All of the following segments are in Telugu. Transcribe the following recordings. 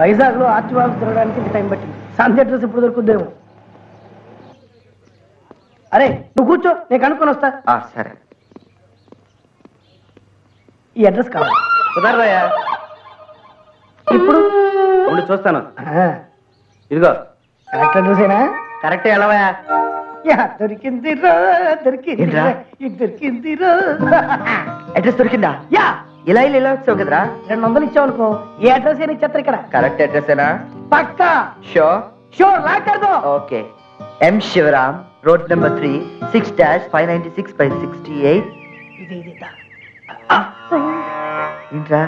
వైజాగ్లో బాబు తిరగడానికి ఇంత టైం పట్టింది. సంధ్య అడ్రస్ ఇప్పుడు దొరుకుద్దేమో అరే నువ్వు కూర్చో నేను కనుక్కొని వస్తా. సరే. ఈ అడ్రస్ కావాలి. కుదరదయ్యా ఇప్పుడు? ఉండి చూస్తాను. ఇదిగో. కరెక్ట్ అడ్రసేనా కరెక్ట్ ఎలావయ్యా యా? దొరికింది రో దొరికింది దొరికింది రో. అడ్రస్ దొరికిందా? యా. ఇలా ఇలా ఇలా వచ్చావు కదరా? రెండు వందలు ఇచ్చావు అనుకో ఏ అడ్రస్ అయినా ఇచ్చేస్తారు ఇక్కడ. కరెక్ట్ అడ్రస్ ఏనా? పక్కా? షో sure లాక్కర్దో okay. M Shivaram road number three six dash five ninety six by sixty eight ఇది ఇది ఇదా. ఏంట్రా?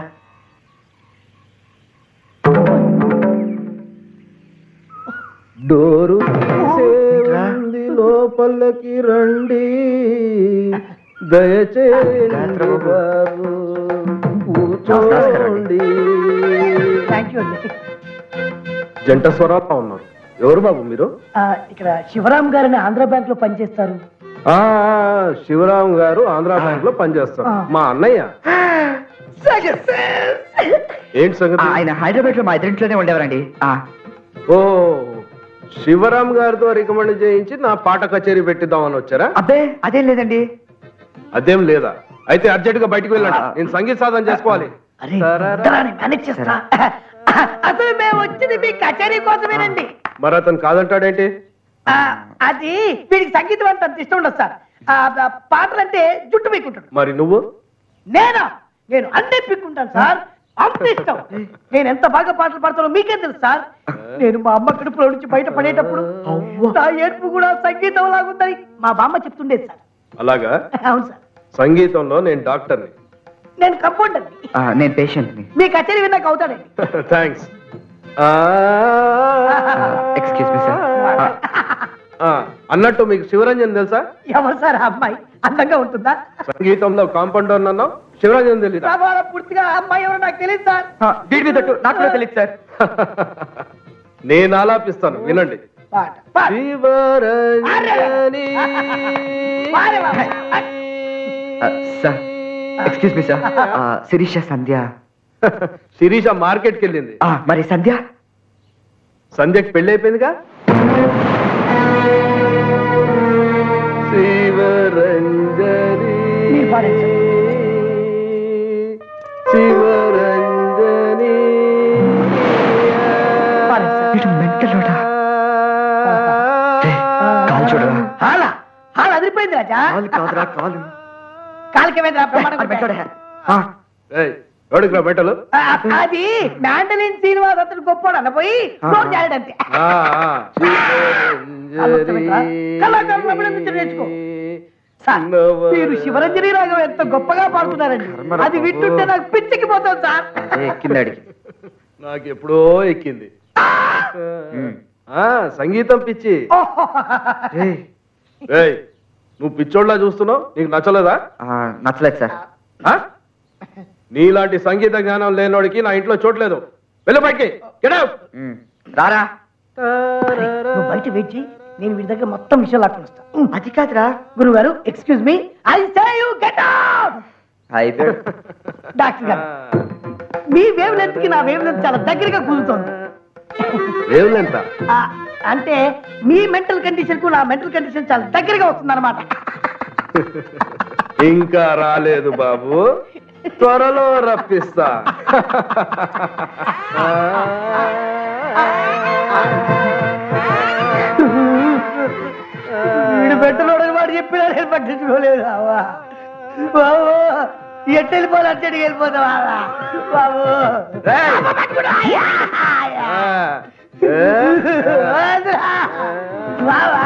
డోరు లోపలికి రండి. బాబు. కూర్చోండి థ్యాంక్ యూ అండి. జంట స్వరాలు ఉన్నారు. ఎవరు బాబు మీరు? ఆ, ఇక్కడ శివరాం గారిని ఆంధ్ర బ్యాంక్లో పనిచేస్తారు. ఆ శివరాం గారు ఆంధ్ర బ్యాంక్లో పనిచేస్తారు. మా అన్నయ్య. ఏంటి సంగతి? ఆయన హైదరాబాద్లో మా ఎదురింట్లోనే ఉండేవారండి. ఆ, ఓ శివరాం గారితో రికమెండ్ చేయించి నా పాట కచేరీ పెట్టిద్దామని వచ్చారా? అబ్బే అదేం లేదండి. అదేం లేదా? అయితే అర్జెంట్గా బయటికి వెళ్ళండి. నేను సంగీత సాధన చేసుకోవాలి. అసలు మేము వచ్చింది మీ కచేరీ కోసమేనండి. మరి అతను కాదంటాడేంటి? అది వీడికి సంగీతం అంటే అంత ఇష్టం ఉండదు సార్. పాటలంటే జుట్టు పీక్కుంటాడు. మరి నువ్వు? నేనా? నేను అన్నీ పీక్కుంటాను సార్. అంత ఇష్టం. నేను ఎంత బాగా పాటలు పాడతానో మీకేం తెలుసు సార్? నేను మా అమ్మ కడుపులో నుంచి బయట పడేటప్పుడు నా ఏడుపు కూడా సంగీతం లాగుందని మా బామ్మ చెప్తుండేది సార్. అలాగా? అవును సార్. సంగీతంలో నేను డాక్టర్ని. నేను కంపౌండర్ని. ఆ, నేను పేషెంట్ని. మీ కచేరీ విన్నాక అవుతాడండి థ్యాంక్స్. Excuse me sir. అన్నట్టు మీకు శివరంజన్ తెలుసా? ఎవరు సార్ ఆ అమ్మాయి? అందంగా ఉంటుందా? సంగీతంలో కాంపౌండర్ అన్నావు? శివరంజన్ ప్రభావం పూర్తిగా అమ్మాయి ఎవరో నాకు తెలియదు సార్. వీడి మీద నాకు కూడా తెలియదు సార్. నేను ఆలాపిస్తాను వినండి. Shivaranjani. Sir. Excuse me sir Sirisha Sandhya. Sirisha మార్కెట్కి వెళ్ళింది ఆ, మరి సంధ్య? సంధ్యకి పెళ్ళి అయిపోయిందిగా పాడండి శివరంజని. కాలు చూడరా హాల హాల అదిరిపోయింది రాజా. కాలు కాదురా కాలు. కాలికి ఎవడికి ఆ, అది మ్యాండలిన్ శ్రీనివాస్ అతను గొప్పోడు అన్నపోయి అభినందించడం నేర్చుకో. మీరు శివరంజని రాగం ఎంత గొప్పగా పాడుతున్నారండి. అది బాబు. వింటుంటే నాకు పిచ్చికి పోతుంది సార్. అదే ఎక్కిందాడికి నాకు ఎప్పుడో ఎక్కింది. సంగీతం పిచ్చి. ఓహో. ఏయ్, ఏయ్ నువ్వు పిచ్చోళ్ళ చూస్తున్నావు? నీకు నచ్చలేదా? ఆ, నచ్చలేదు సార్. ఆ? నీలాంటి సంగీత జ్ఞానం లేనోడికి నా ఇంట్లో చోట్లేదు వెళ్ళు బయటికి. రారా. నువ్వు బయట వెయిట్ చేయి. నేను వీడి దగ్గర మొత్తం విషయం లాక్కుని వస్తా ఉమ్. అది కాదురా. గురువు గారు excuse me I say you get out doctor గారు మీ వేవ్ లెంత్కి నా వేవ్ లెంత్ చాలా దగ్గరగా కుదురుతోంది వేవ్లెంత ఆ, అంటే మీ మెంటల్ కండిషన్కు నా మెంటల్ కండిషన్ చాలా దగ్గరగా వస్తుంది అనమాట ఇంకా రాలేదు బాబు. త్వరలో రప్పిస్తా. వీడు పెట్టలోడు వాడు చెప్పినా నేను పట్టించుకోలేదు బాబా. ఎట్టు వెళ్ళిపోవాలి అట్టడికి వెళ్ళిపోతావా? బాబు. É? Andra! É. Vá!